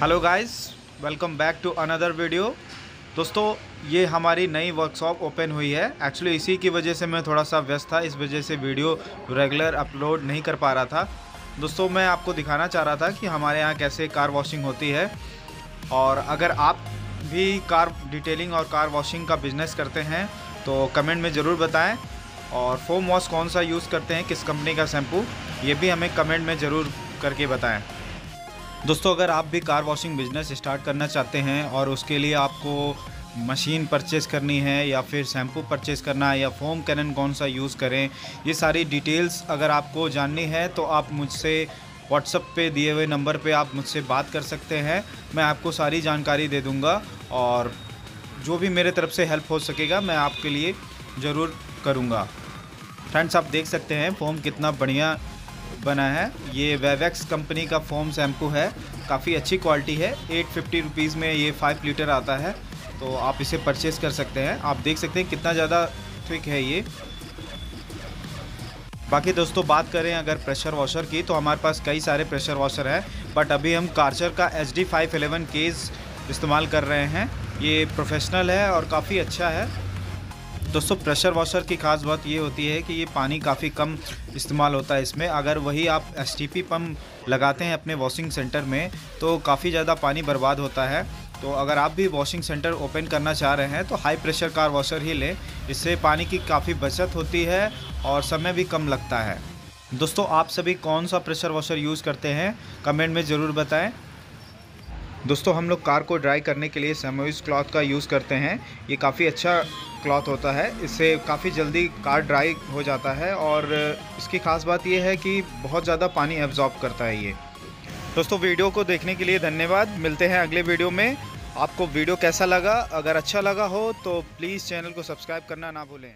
Hello guys, welcome back to another video. दोस्तों, ये हमारी नई वर्कशॉप ओपन हुई है। एक्चुअली इसी की वजह से मैं थोड़ा सा व्यस्त था, इस वजह से वीडियो रेगुलर अपलोड नहीं कर पा रहा था। दोस्तों, मैं आपको दिखाना चाह रहा था कि हमारे यहाँ कैसे कार वॉशिंग होती है। और अगर आप भी कार डिटेलिंग और कार वॉशिंग का बिज़नेस करते हैं तो कमेंट में ज़रूर बताएँ। और फोम वॉश कौन सा यूज़ करते हैं, किस कंपनी का शैम्पू ये भी हमें कमेंट में ज़रूर करके बताएँ। दोस्तों, अगर आप भी कार वॉशिंग बिज़नेस स्टार्ट करना चाहते हैं और उसके लिए आपको मशीन परचेस करनी है या फिर शैम्पू परचेस करना है या फोम कैनन कौन सा यूज़ करें, ये सारी डिटेल्स अगर आपको जाननी है तो आप मुझसे व्हाट्सअप पे दिए हुए नंबर पे आप मुझसे बात कर सकते हैं। मैं आपको सारी जानकारी दे दूँगा और जो भी मेरे तरफ़ से हेल्प हो सकेगा, मैं आपके लिए ज़रूर करूँगा। फ्रेंड्स आप देख सकते हैं फोम कितना बढ़िया बना है। ये वेवेक्स कंपनी का फोम शैम्पू है। काफ़ी अच्छी क्वालिटी है। एट फिफ्टी रुपीज़ में ये फाइव लीटर आता है। तो आप इसे परचेज़ कर सकते हैं। आप देख सकते हैं कितना ज़्यादा थिक है ये। बाकी दोस्तों, बात करें अगर प्रेशर वॉशर की तो हमारे पास कई सारे प्रेशर वॉशर हैं। बट अभी हम कार्चर का H D five eleven case इस्तेमाल कर रहे हैं। ये प्रोफेशनल है और काफ़ी अच्छा है। दोस्तों प्रेशर वॉशर की खास बात ये होती है कि ये पानी काफ़ी कम इस्तेमाल होता है इसमें। अगर वही आप एस टी पम्प लगाते हैं अपने वॉशिंग सेंटर में तो काफ़ी ज़्यादा पानी बर्बाद होता है। तो अगर आप भी वॉशिंग सेंटर ओपन करना चाह रहे हैं तो हाई प्रेशर कार वॉशर ही लें। इससे पानी की काफ़ी बचत होती है और समय भी कम लगता है। दोस्तों, आप सभी कौन सा प्रेशर वॉशर यूज़ करते हैं? कमेंट में ज़रूर बताएँ। दोस्तों, हम लोग कार को ड्राई करने के लिए सेमोइस क्लॉथ का यूज़ करते हैं। ये काफ़ी अच्छा क्लॉथ होता है। इससे काफ़ी जल्दी कार ड्राई हो जाता है और इसकी ख़ास बात यह है कि बहुत ज़्यादा पानी एब्जॉर्ब करता है ये। दोस्तों, वीडियो को देखने के लिए धन्यवाद। मिलते हैं अगले वीडियो में। आपको वीडियो कैसा लगा? अगर अच्छा लगा हो तो प्लीज़ चैनल को सब्सक्राइब करना ना भूलें।